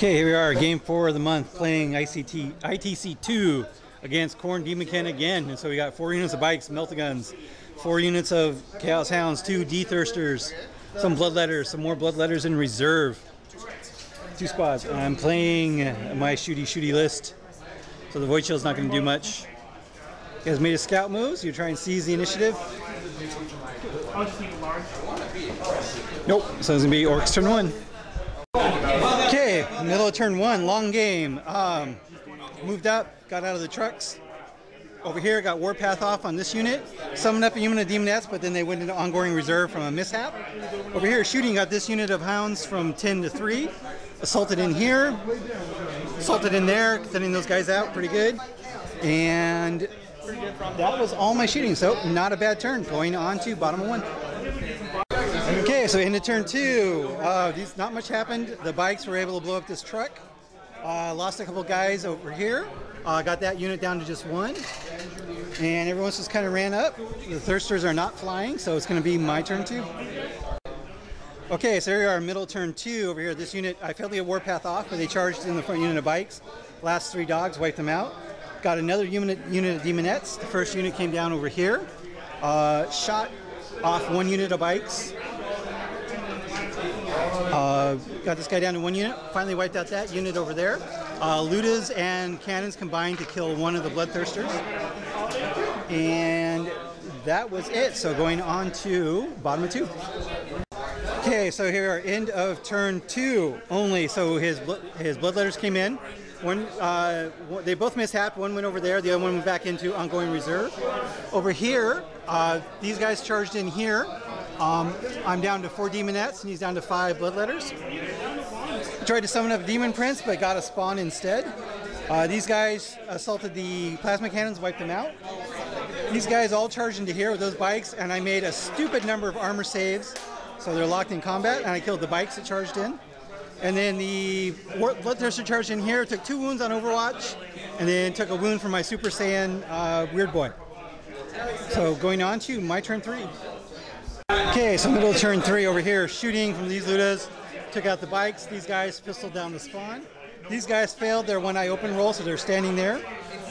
Okay, here we are, game four of the month, playing ICT ITC two against Khorne Daemonkin again. And so we got four units of bikes, Meltaguns, four units of Chaos Hounds, two D Thirsters, some Bloodletters, some more Bloodletters in reserve. Two spots. I'm playing my shooty shooty list, so the Void Shield's not going to do much. You guys made a scout moves. You try and seize the initiative. Nope. So it's gonna be Orks turn one. Middle of turn one, long game. Um, moved up, got out of the trucks. Over here, got Warpath off on this unit. Summoned up a unit of Daemonettes, but then they went into ongoing reserve from a mishap. Over here, shooting got this unit of Hounds from 10 to 3. Assaulted in here, assaulted in there, sending those guys out pretty good. And that was all my shooting, so not a bad turn. Going on to bottom of one. So into turn two. Uh, these, not much happened. The bikes were able to blow up this truck. Uh, lost a couple guys over here. Uh, got that unit down to just one. And everyone just kind of ran up. The Thirsters are not flying, so it's going to be my turn two. Okay, so here we are, middle turn two over here. This unit, I failed to get Warpath off, but they charged in the front unit of bikes. Last three dogs, wiped them out. Got another unit, unit of Daemonettes. The first unit came down over here. Uh, shot off one unit of bikes. Uh, got this guy down to one unit. Finally wiped out that unit over there. Uh, Lootas and cannons combined to kill one of the Bloodthirsters. And that was it. So going on to bottom of two. Okay, so here are end of turn two only. So his his bloodletters came in. One, uh, they both mishapped. One went over there. The other one went back into ongoing reserve. Over here, uh, these guys charged in here. Um, I'm down to four daemonettes, and he's down to five bloodletters. Tried to summon up a demon prince, but got a spawn instead. Uh, these guys assaulted the plasma cannons, wiped them out. These guys all charged into here with those bikes, and I made a stupid number of armor saves, so they're locked in combat, and I killed the bikes that charged in. And then the Bloodthirster charged in here, took two wounds on Overwatch, and then took a wound from my Super Saiyan uh, Weirdboy. So going on to my turn three. Okay, so middle of turn three over here, shooting from these Lootas, took out the bikes. These guys pistoled down the spawn. These guys failed their one eye open roll, so they're standing there.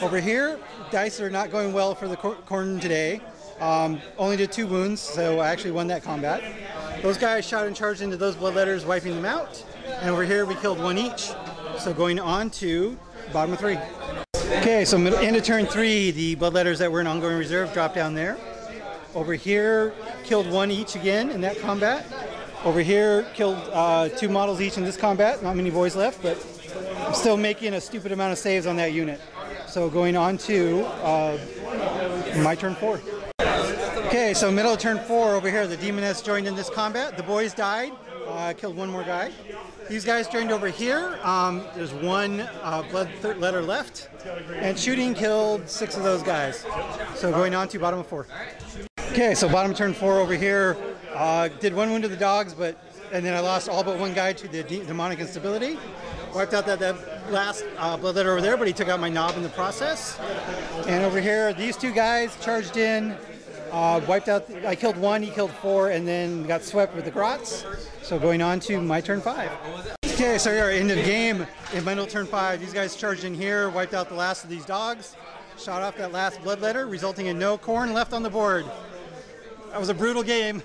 Over here, dice are not going well for the Khorne today. Um, only did two wounds, so I actually won that combat. Those guys shot and charged into those bloodletters, wiping them out. And over here, we killed one each. So going on to bottom of three. Okay, so middle, end of turn three, the bloodletters that were in ongoing reserve dropped down there. Over here, killed one each again in that combat. Over here, killed uh, two models each in this combat. Not many boys left, but I'm still making a stupid amount of saves on that unit. So going on to uh, my turn four. Okay, so middle of turn four over here, the Demoness joined in this combat. The boys died. Uh, killed one more guy. These guys joined over here. Um, there's one uh, blood letter left. And shooting killed six of those guys. So going on to bottom of four. Okay, so bottom turn four over here. Uh, did one wound to the dogs, but and then I lost all but one guy to the de demonic instability. Wiped out that, that last uh, over there, but he took out my Nob in the process. And over here, these two guys charged in, uh, wiped out. I killed one, he killed four, and then got swept with the grots. So going on to my turn five. Okay, so here, end of the game. In my turn five, these guys charged in here, wiped out the last of these dogs, shot off that last blood letter, resulting in no Khorne left on the board. That was a brutal game.